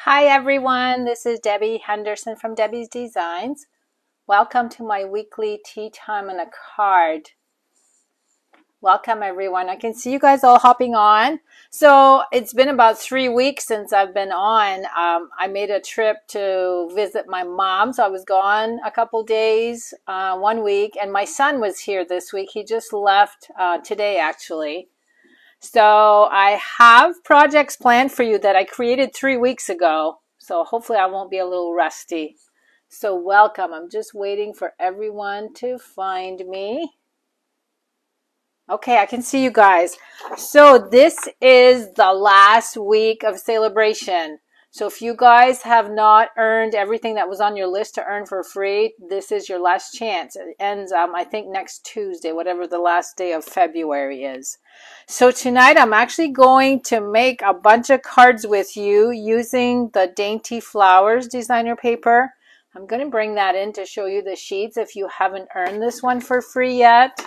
Hi everyone, this is Debbie Henderson from Debbie's Designs. Welcome to my weekly tea time and a card. Welcome everyone. I can see you guys all hopping on. So it's been about three weeks since I've been on. Um, I made a trip to visit my mom. So I was gone a couple days, uh, one week, and my son was here this week. He just left uh, today actually. So I have projects planned for you that I created three weeks ago. So hopefully I won't be a little rusty. So welcome. I'm just waiting for everyone to find me. Okay, I can see you guys. So this is the last week of Sale-A-Bration. So if you guys have not earned everything that was on your list to earn for free, this is your last chance. It ends, um, I think, next Tuesday, whatever the last day of February is. So tonight I'm actually going to make a bunch of cards with you using the Dainty Flowers designer paper. I'm going to bring that in to show you the sheets if you haven't earned this one for free yet.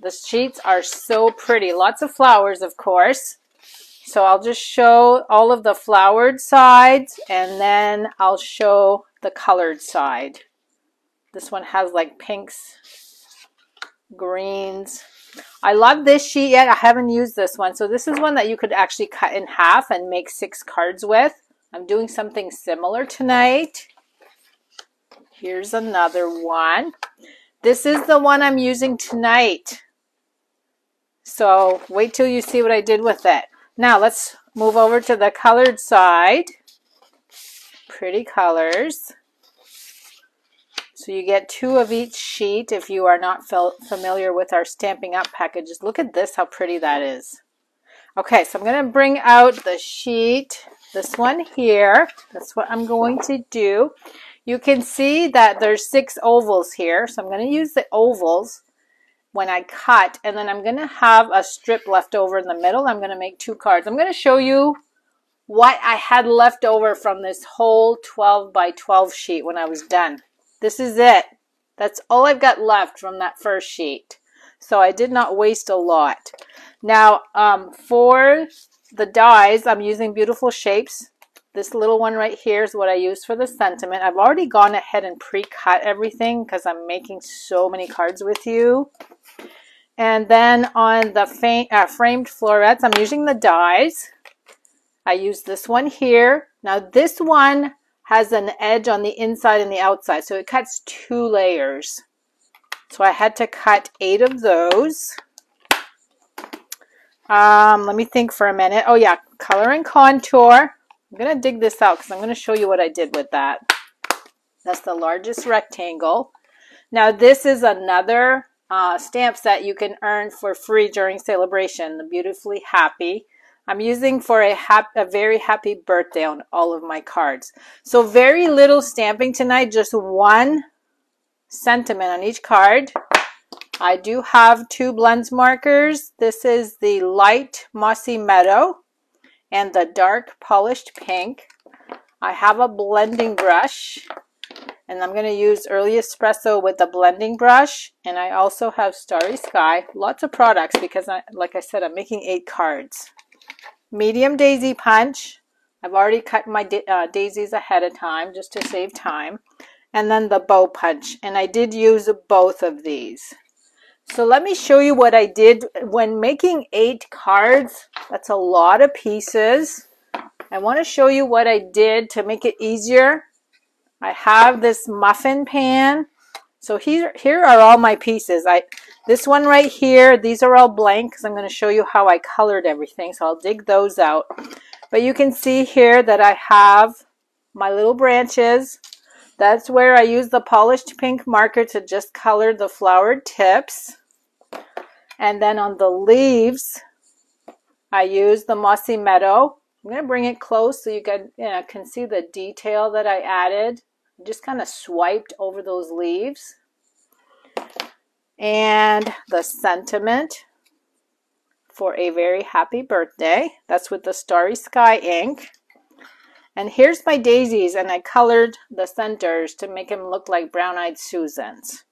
The sheets are so pretty. Lots of flowers, of course. So I'll just show all of the flowered sides and then I'll show the colored side. This one has like pinks, greens. I love this sheet yet. I haven't used this one. So this is one that you could actually cut in half and make six cards with. I'm doing something similar tonight. Here's another one. This is the one I'm using tonight. So wait till you see what I did with it. Now let's move over to the colored side. Pretty colors. So you get two of each sheet if you are not familiar with our Stampin' Up packages. Look at this, how pretty that is. Okay, so I'm going to bring out the sheet, this one here. That's what I'm going to do. You can see that there's six ovals here, so I'm going to use the ovals when I cut and then I'm going to have a strip left over in the middle. I'm going to make two cards. I'm going to show you what I had left over from this whole 12 by 12 sheet when I was done. This is it. That's all I've got left from that first sheet. So I did not waste a lot. Now um, for the dies, I'm using Beautiful Shapes. This little one right here is what I use for the sentiment. I've already gone ahead and pre-cut everything because I'm making so many cards with you. And then on the uh, framed florets, I'm using the dies. I use this one here. Now this one has an edge on the inside and the outside, so it cuts two layers. So I had to cut eight of those. Um, let me think for a minute. Oh yeah, color and contour. I'm going to dig this out because I'm going to show you what I did with that. That's the largest rectangle. Now this is another uh, stamp set you can earn for free during Sale-A-Bration, the Beautifully Happy. I'm using for a, a very happy birthday on all of my cards. So very little stamping tonight, just one sentiment on each card. I do have two blends markers. This is the light mossy meadow and the dark polished pink. I have a blending brush and I'm going to use Early Espresso with the blending brush and I also have Starry Sky. Lots of products because I, like I said I'm making eight cards. Medium daisy punch. I've already cut my uh, daisies ahead of time just to save time. And then the bow punch and I did use both of these. So let me show you what I did when making eight cards. That's a lot of pieces. I want to show you what I did to make it easier. I have this muffin pan. So here, here are all my pieces. I This one right here, these are all blank because I'm going to show you how I colored everything. So I'll dig those out. But you can see here that I have my little branches. That's where I use the polished pink marker to just color the flowered tips. And then on the leaves, I use the Mossy Meadow. I'm going to bring it close so you can, you know, can see the detail that I added. Just kind of swiped over those leaves. And the sentiment for a very happy birthday. That's with the Starry Sky ink. And here's my daisies, and I colored the centers to make them look like brown-eyed Susans.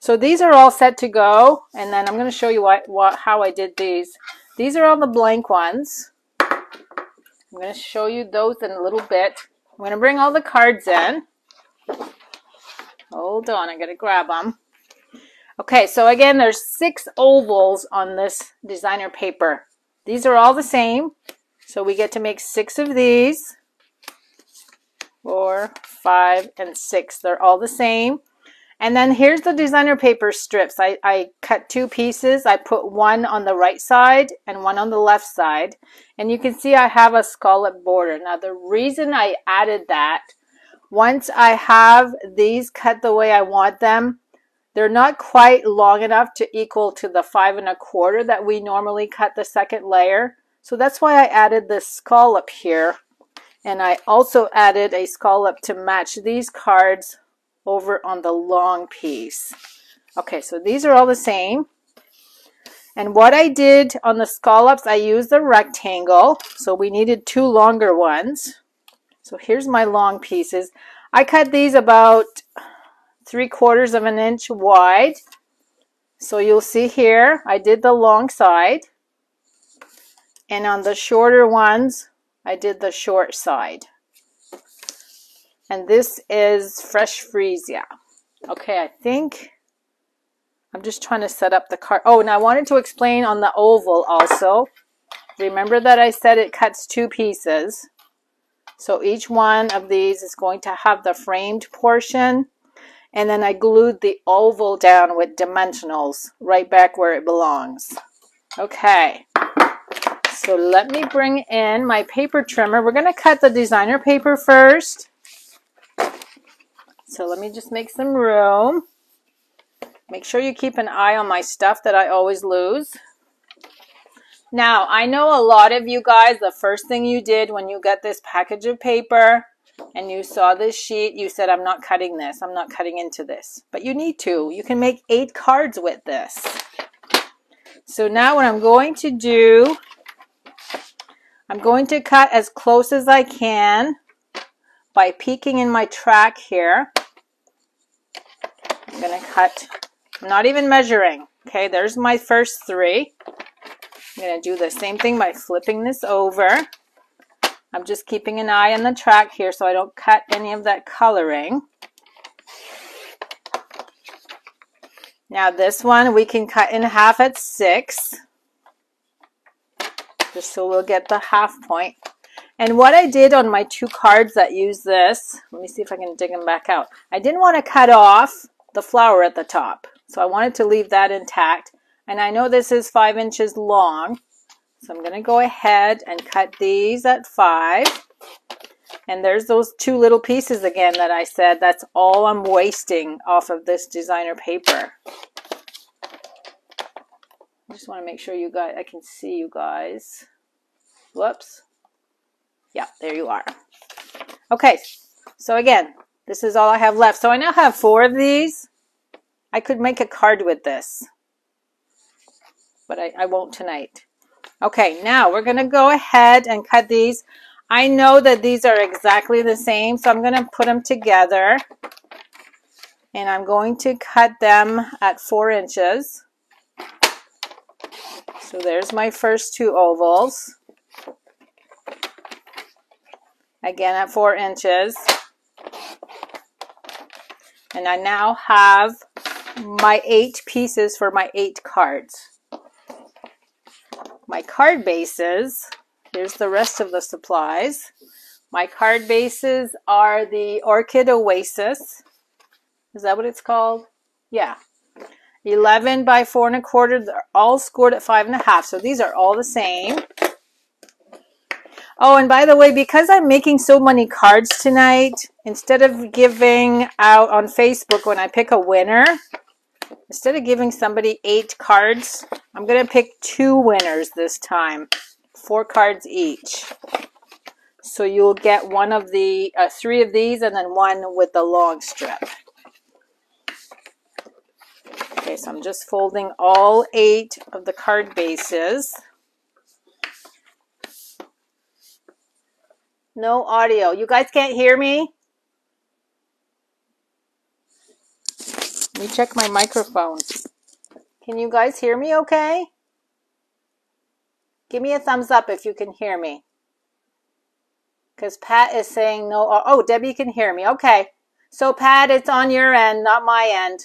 So these are all set to go. And then I'm going to show you what, what, how I did these. These are all the blank ones. I'm going to show you those in a little bit. I'm going to bring all the cards in. Hold on, I got to grab them. Okay, so again, there's six ovals on this designer paper. These are all the same. So we get to make six of these. Four, five, and six. They're all the same. And then here's the designer paper strips. I, I cut two pieces. I put one on the right side and one on the left side. And you can see I have a scallop border. Now the reason I added that, once I have these cut the way I want them, they're not quite long enough to equal to the five and a quarter that we normally cut the second layer. So that's why I added this scallop here. And I also added a scallop to match these cards over on the long piece. Okay, so these are all the same. And what I did on the scallops, I used the rectangle. So we needed two longer ones. So here's my long pieces. I cut these about three quarters of an inch wide. So you'll see here, I did the long side. And on the shorter ones, I did the short side. And this is fresh freesia. Okay, I think I'm just trying to set up the card. Oh, and I wanted to explain on the oval also. Remember that I said it cuts two pieces. So each one of these is going to have the framed portion. And then I glued the oval down with dimensionals right back where it belongs. Okay. So let me bring in my paper trimmer. We're going to cut the designer paper first. So let me just make some room. Make sure you keep an eye on my stuff that I always lose. Now, I know a lot of you guys, the first thing you did when you got this package of paper and you saw this sheet, you said, I'm not cutting this. I'm not cutting into this. But you need to. You can make eight cards with this. So now what I'm going to do, I'm going to cut as close as I can by peeking in my track here. I'm going to cut, I'm not even measuring. Okay, there's my first three. I'm going to do the same thing by flipping this over. I'm just keeping an eye on the track here so I don't cut any of that coloring. Now this one we can cut in half at six, so we'll get the half point. And what I did on my two cards that use this, let me see if I can dig them back out. I didn't want to cut off the flower at the top. So I wanted to leave that intact. And I know this is five inches long. So I'm going to go ahead and cut these at five. And there's those two little pieces again that I said. That's all I'm wasting off of this designer paper. I just want to make sure you guys, I can see you guys. Whoops. Yeah, there you are. Okay, so again, this is all I have left. So I now have four of these. I could make a card with this, but I, I won't tonight. Okay, now we're going to go ahead and cut these. I know that these are exactly the same, so I'm going to put them together. And I'm going to cut them at four inches. So there's my first two ovals. Again at four inches. And I now have my eight pieces for my eight cards. My card bases, here's the rest of the supplies. My card bases are the Orchid Oasis. Is that what it's called? Yeah. 11 by 4 and a quarter. They're all scored at 5 and a half. So these are all the same. Oh, and by the way, because I'm making so many cards tonight, instead of giving out on Facebook when I pick a winner, instead of giving somebody eight cards, I'm going to pick two winners this time. Four cards each. So you'll get one of the, uh, three of these and then one with the long strip. Okay, so I'm just folding all eight of the card bases. No audio. You guys can't hear me? Let me check my microphone. Can you guys hear me okay? Give me a thumbs up if you can hear me. because Pat is saying no. Oh, Debbie can hear me. Okay. So, Pat, it's on your end, not my end.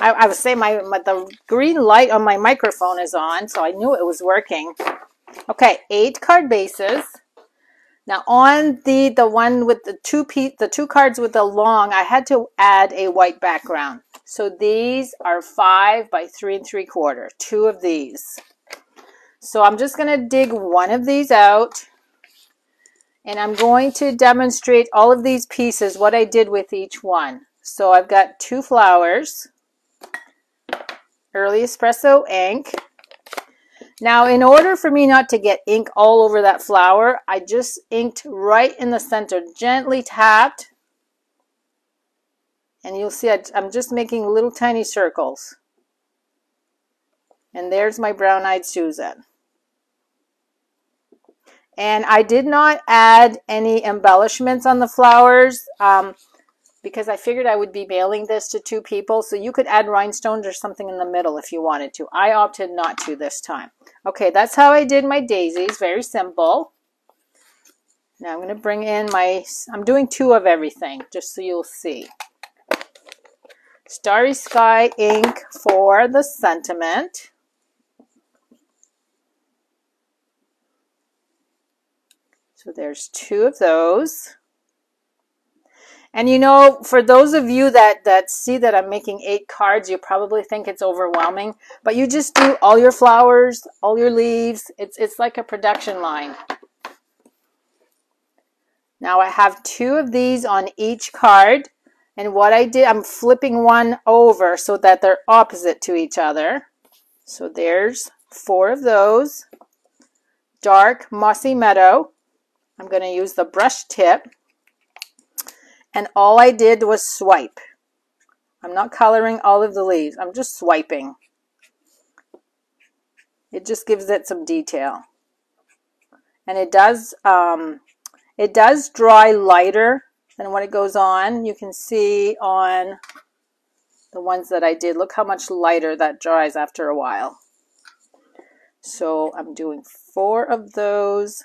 I, I was saying my, my the green light on my microphone is on, so I knew it was working. Okay, eight card bases. Now on the the one with the two piece, the two cards with the long, I had to add a white background. So these are five by three and three quarter, two of these. So I'm just going to dig one of these out and I'm going to demonstrate all of these pieces, what I did with each one. So I've got two flowers, early espresso ink. Now, in order for me not to get ink all over that flower, I just inked right in the center, gently tapped, and you'll see I'm just making little tiny circles. And there's my brown-eyed Susan. And I did not add any embellishments on the flowers um, because I figured I would be mailing this to two people. So you could add rhinestones or something in the middle if you wanted to. I opted not to this time. Okay, that's how I did my daisies. Very simple. Now I'm going to bring in my, I'm doing two of everything just so you'll see. Starry Sky ink for the sentiment. So there's two of those. And you know, for those of you that, that see that I'm making eight cards, you probably think it's overwhelming. But you just do all your flowers, all your leaves. It's, it's like a production line. Now I have two of these on each card. And what I did, I'm flipping one over so that they're opposite to each other. So there's four of those. Dark Mossy Meadow. I'm going to use the brush tip. And all I did was swipe. I'm not coloring all of the leaves. I'm just swiping. It just gives it some detail. And it does, um, it does dry lighter than when it goes on. You can see on the ones that I did, look how much lighter that dries after a while. So I'm doing four of those.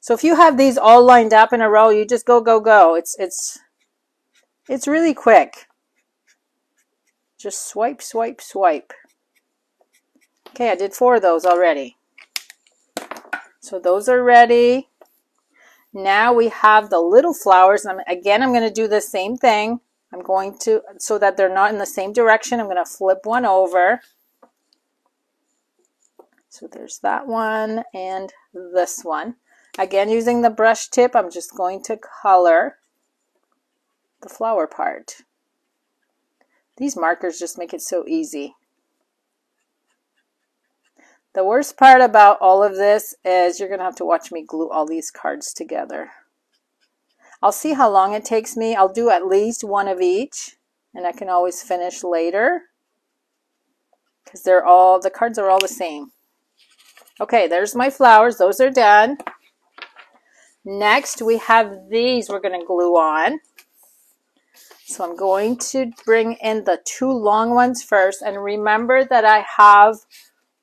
So if you have these all lined up in a row, you just go, go, go. It's, it's, it's really quick. Just swipe, swipe, swipe. Okay, I did four of those already. So those are ready. Now we have the little flowers. I'm, again, I'm going to do the same thing. I'm going to, so that they're not in the same direction, I'm going to flip one over. So there's that one and this one. Again, using the brush tip, I'm just going to color the flower part. These markers just make it so easy. The worst part about all of this is you're going to have to watch me glue all these cards together. I'll see how long it takes me. I'll do at least one of each and I can always finish later because they're all, the cards are all the same. Okay, there's my flowers. Those are done. Next, we have these we're going to glue on. So I'm going to bring in the two long ones first. And remember that I have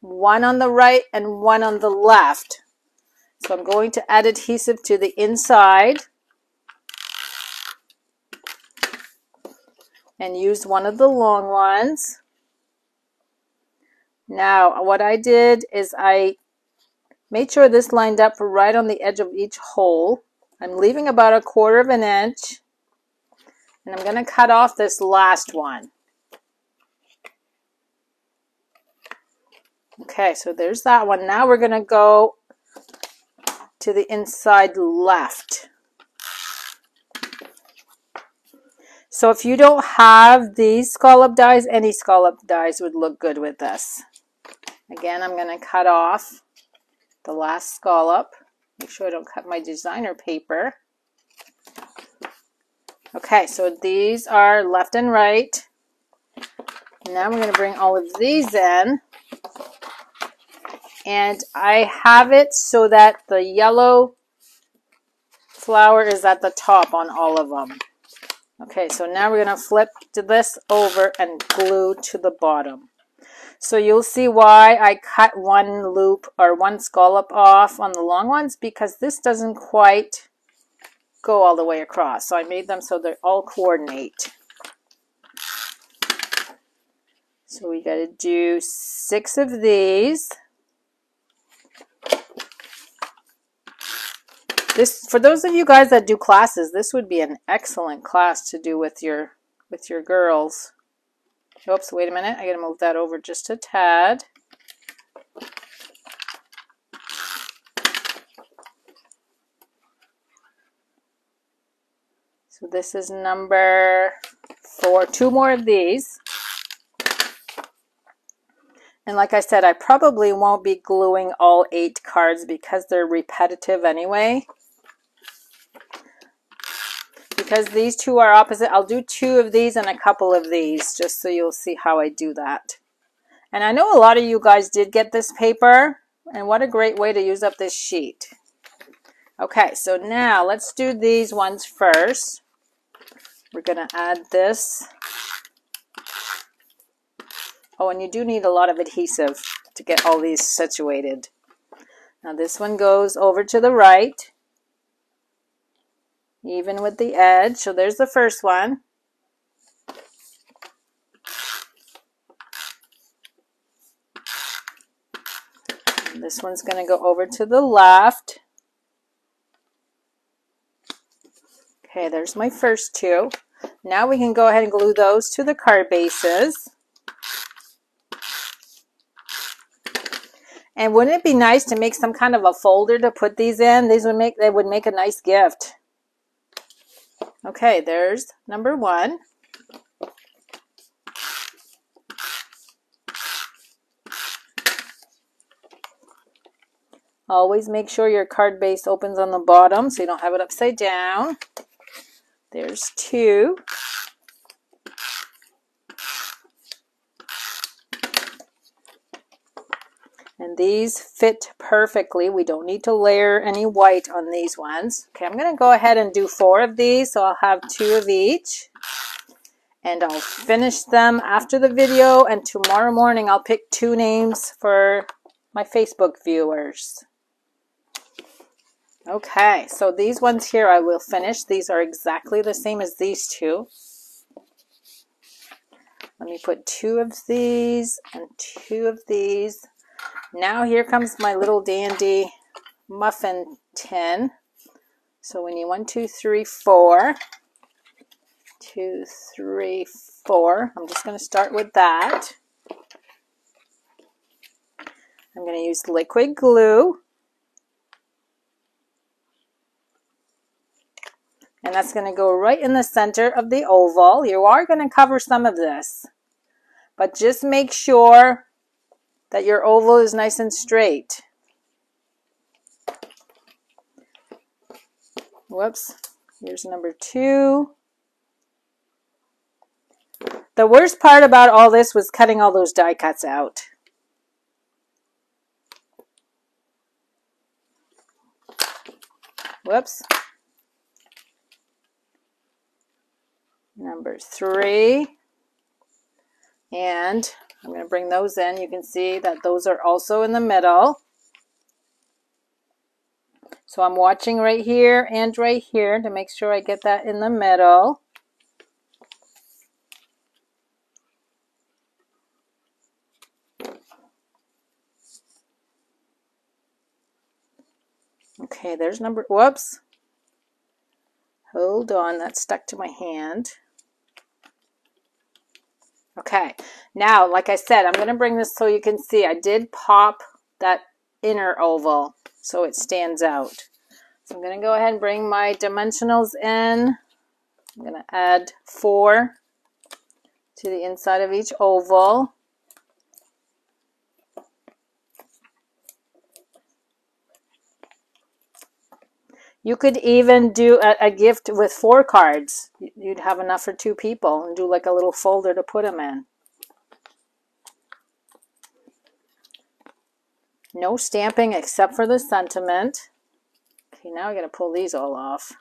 one on the right and one on the left. So I'm going to add adhesive to the inside and use one of the long ones. Now, what I did is I Made sure this lined up right on the edge of each hole. I'm leaving about a quarter of an inch. And I'm going to cut off this last one. Okay, so there's that one. Now we're going to go to the inside left. So if you don't have these scallop dies, any scallop dies would look good with this. Again, I'm going to cut off the last scallop. Make sure I don't cut my designer paper. Okay, so these are left and right. Now we're going to bring all of these in. And I have it so that the yellow flower is at the top on all of them. Okay, so now we're going to flip this over and glue to the bottom. So you'll see why I cut one loop or one scallop off on the long ones because this doesn't quite go all the way across. So I made them so they all coordinate. So we got to do six of these. This, for those of you guys that do classes, this would be an excellent class to do with your with your girls. Oops, wait a minute. I got to move that over just a tad. So this is number four. Two more of these. And like I said, I probably won't be gluing all eight cards because they're repetitive anyway. Because these two are opposite, I'll do two of these and a couple of these just so you'll see how I do that. And I know a lot of you guys did get this paper and what a great way to use up this sheet. Okay, so now let's do these ones first. We're going to add this. Oh, and you do need a lot of adhesive to get all these situated. Now this one goes over to the right, even with the edge. So there's the first one. This one's going to go over to the left. Okay, there's my first two. Now we can go ahead and glue those to the card bases. And wouldn't it be nice to make some kind of a folder to put these in? These would make they would make a nice gift. Okay, there's number one. Always make sure your card base opens on the bottom so you don't have it upside down. There's two. And these fit perfectly. We don't need to layer any white on these ones. Okay, I'm going to go ahead and do four of these. So I'll have two of each. And I'll finish them after the video. And tomorrow morning I'll pick two names for my Facebook viewers. Okay, so these ones here I will finish. These are exactly the same as these two. Let me put two of these and two of these. Now here comes my little dandy muffin tin. So we need one, two, three, four. Two, three, four. I'm just going to start with that. I'm going to use liquid glue. And that's going to go right in the center of the oval. You are going to cover some of this. But just make sure that your oval is nice and straight. Whoops. Here's number two. The worst part about all this was cutting all those die cuts out. Whoops. Number three. And I'm going to bring those in. You can see that those are also in the middle. So I'm watching right here and right here to make sure I get that in the middle. Okay, there's number, whoops. Hold on, that's stuck to my hand. Okay, now, like I said, I'm going to bring this so you can see. I did pop that inner oval so it stands out. So I'm going to go ahead and bring my dimensionals in. I'm going to add four to the inside of each oval. You could even do a, a, gift with four cards. You'd have enough for two people and do like a little folder to put them in. No stamping except for the sentiment. Okay, now I got to pull these all off.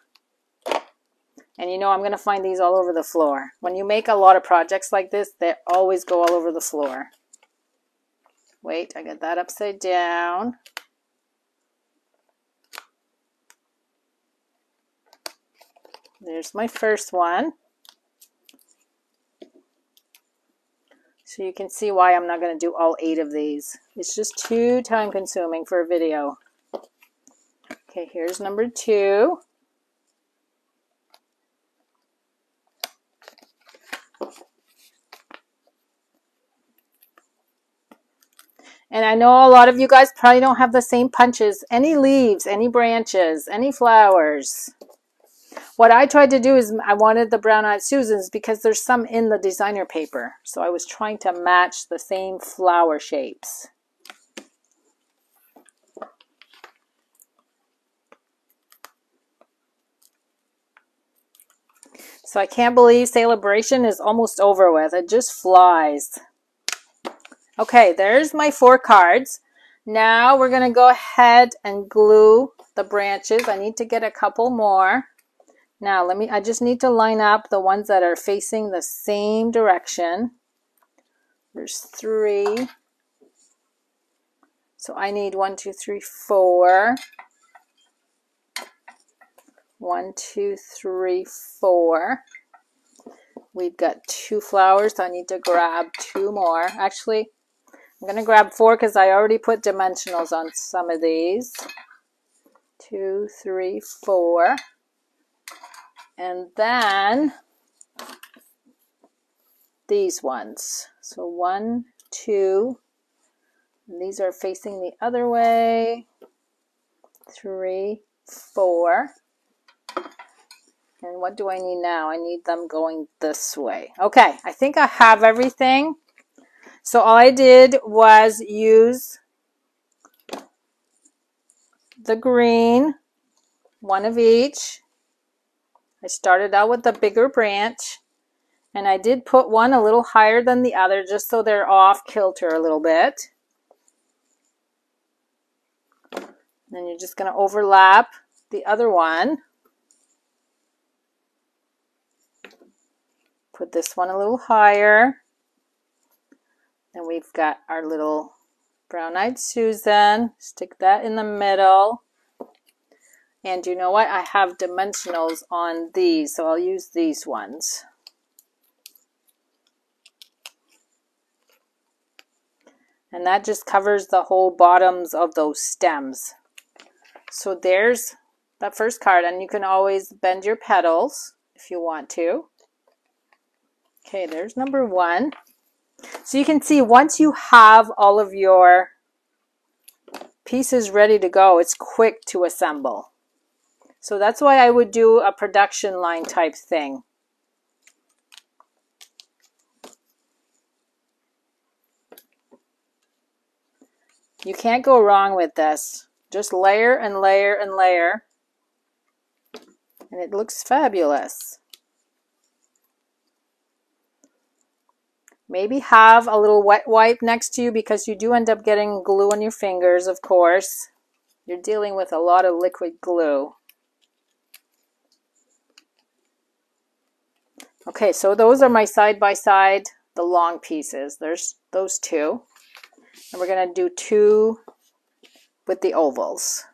And you know I'm going to find these all over the floor. When you make a lot of projects like this, they always go all over the floor. Wait, I got that upside down. There's my first one. So you can see why I'm not going to do all eight of these. It's just too time consuming for a video. Okay, here's number two. And I know a lot of you guys probably don't have the same punches. Any leaves, any branches, any flowers. What I tried to do is I wanted the brown eyed Susans because there's some in the designer paper. So I was trying to match the same flower shapes. So I can't believe Sale-A-Bration is almost over with. It just flies. Okay, there's my four cards. Now we're going to go ahead and glue the branches. I need to get a couple more. Now let me, I just need to line up the ones that are facing the same direction. There's three. So I need one, two, three, four. One, two, three, four. We've got two flowers, so I need to grab two more. Actually, I'm going to grab four because I already put dimensionals on some of these. Two, three, four. And then these ones. So one, two, these are facing the other way. Three, four. And what do I need now? I need them going this way. Okay, I think I have everything. So all I did was use the green, one of each. I started out with the bigger branch and I did put one a little higher than the other just so they're off kilter a little bit. Then you're just going to overlap the other one. Put this one a little higher. And we've got our little brown-eyed Susan. Stick that in the middle. And you know what? I have dimensionals on these, so I'll use these ones. And that just covers the whole bottoms of those stems. So there's that first card, and you can always bend your petals if you want to. Okay, there's number one. So you can see once you have all of your pieces ready to go, it's quick to assemble. So that's why I would do a production line type thing. You can't go wrong with this. Just layer and layer and layer. And it looks fabulous. Maybe have a little wet wipe next to you because you do end up getting glue on your fingers, of course. You're dealing with a lot of liquid glue. Okay, so those are my side-by-side, -side, the long pieces. There's those two. And we're going to do two with the ovals.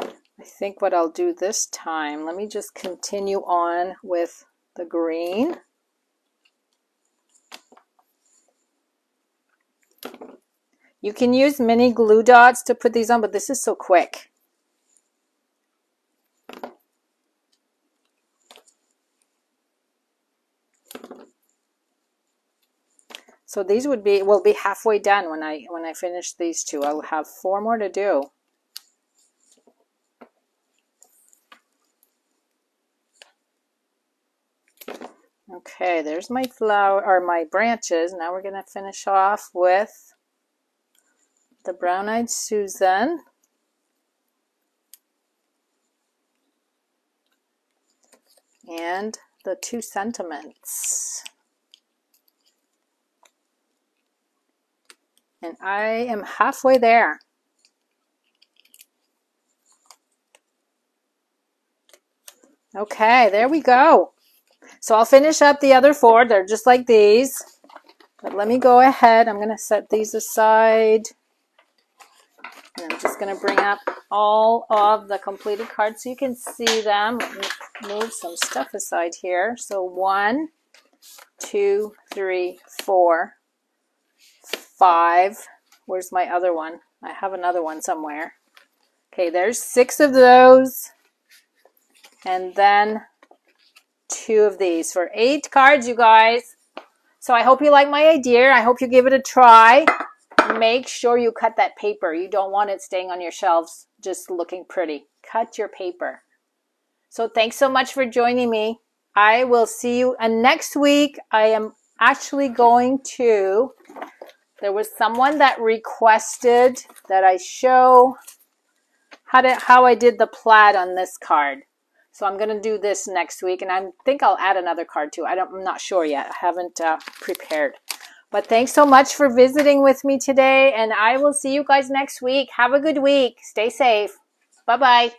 I think what I'll do this time, let me just continue on with the green. You can use mini glue dots to put these on, but this is so quick. So these would be, will be halfway done when I, when I finish these two. I'll have four more to do. Okay, there's my flower or my branches. Now we're going to finish off with the brown-eyed Susan. And the two sentiments. And I am halfway there. Okay, there we go. So I'll finish up the other four. They're just like these. But let me go ahead. I'm going to set these aside. And I'm just going to bring up all of the completed cards so you can see them. Move some stuff aside here. So one, two, three, four, five. Where's my other one? I have another one somewhere. Okay, there's six of those. And then two of these for eight cards, you guys. So I hope you like my idea. I hope you give it a try. Make sure you cut that paper. You don't want it staying on your shelves just looking pretty. Cut your paper. So thanks so much for joining me. I will see you and next week. I am actually going to there was someone that requested that I show how to how I did the plaid on this card. So I'm going to do this next week, and I think I'll add another card too. I don't, I'm not sure yet. I haven't uh, prepared. But thanks so much for visiting with me today, and I will see you guys next week. Have a good week. Stay safe. Bye-bye.